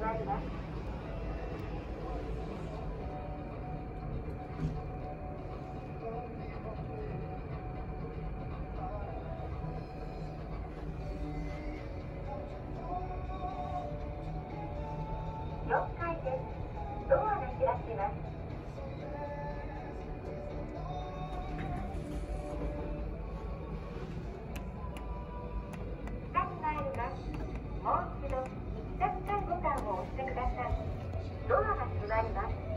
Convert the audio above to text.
があります。ます。ドアが閉まります。